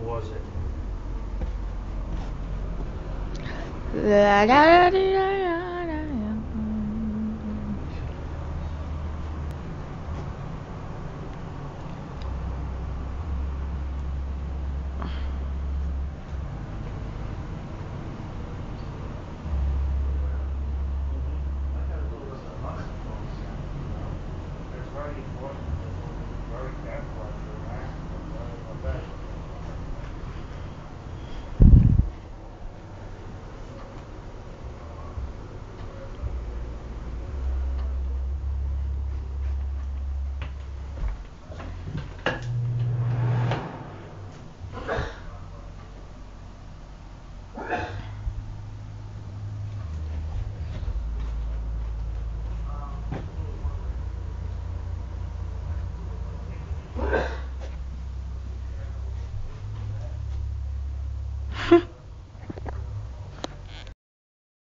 was it? Thank you. Yeah.